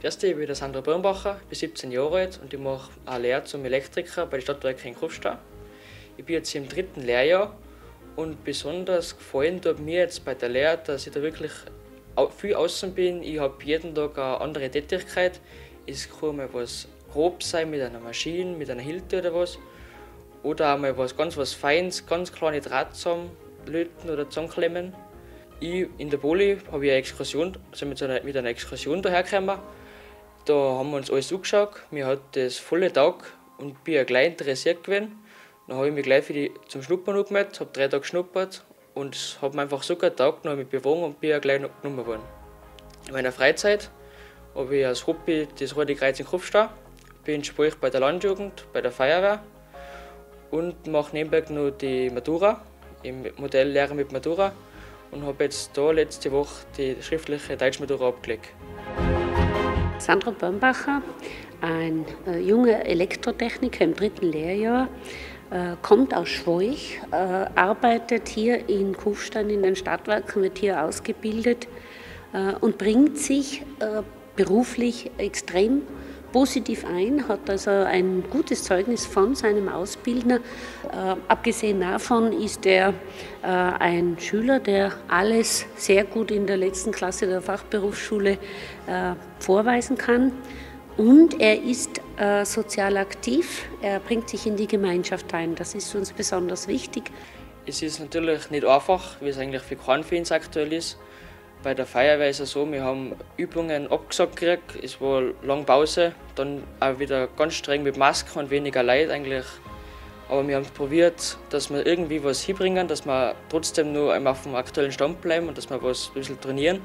Dich, ich bin der Sandra Birnbacher, bin 17 Jahre alt und ich mache eine Lehre zum Elektriker bei den Stadtwerken in Kufstein. Ich bin jetzt im dritten Lehrjahr und besonders gefallen tut mir jetzt bei der Lehre, dass ich da wirklich viel außen bin. Ich habe jeden Tag eine andere Tätigkeit. Es kann mal was grob sein mit einer Maschine, mit einer Hilde oder was. Oder auch mal was ganz was Feines, ganz kleine Draht zusammenlöten oder zusammenklemmen. Ich in der Poli habe ich eine Exkursion, also mit, einer, mit einer Exkursion dahergekommen. Da haben wir uns alles angeschaut. Mir hat das volle Tag und bin ja gleich interessiert gewesen. Dann habe ich mich gleich für die, zum Schnuppern angemeldet, habe drei Tage geschnuppert und habe mir einfach so gut getaugt, mich bewogen und bin ja gleich genommen worden. In meiner Freizeit habe ich als Hobby das Rote Kreuz in Kopfstau, bin sprich bei der Landjugend, bei der Feuerwehr und mache nebenbei noch die Matura, im Modell Lehre mit Matura und habe jetzt da letzte Woche die schriftliche Deutschmatura abgelegt. Sandra Bambacher, ein äh, junger Elektrotechniker im dritten Lehrjahr, äh, kommt aus Schwoich, äh, arbeitet hier in Kufstein in den Stadtwerken, wird hier ausgebildet äh, und bringt sich beruflich extrem positiv ein, hat also ein gutes Zeugnis von seinem Ausbildner. Äh, abgesehen davon ist er äh, ein Schüler, der alles sehr gut in der letzten Klasse der Fachberufsschule äh, vorweisen kann. Und er ist äh, sozial aktiv, er bringt sich in die Gemeinschaft ein. Das ist uns besonders wichtig. Es ist natürlich nicht einfach, wie es eigentlich für keinen aktuell ist. Bei der Feuerwehr ist es so, wir haben Übungen abgesagt gekriegt, es war lange Pause, dann auch wieder ganz streng mit Masken und weniger Leid eigentlich. Aber wir haben probiert, dass wir irgendwie was hinbringen, dass wir trotzdem nur auf dem aktuellen Stand bleiben und dass wir was ein bisschen trainieren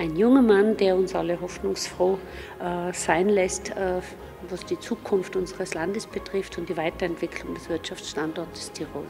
ein junger Mann, der uns alle hoffnungsfroh äh, sein lässt, äh, was die Zukunft unseres Landes betrifft und die Weiterentwicklung des Wirtschaftsstandortes Tirol.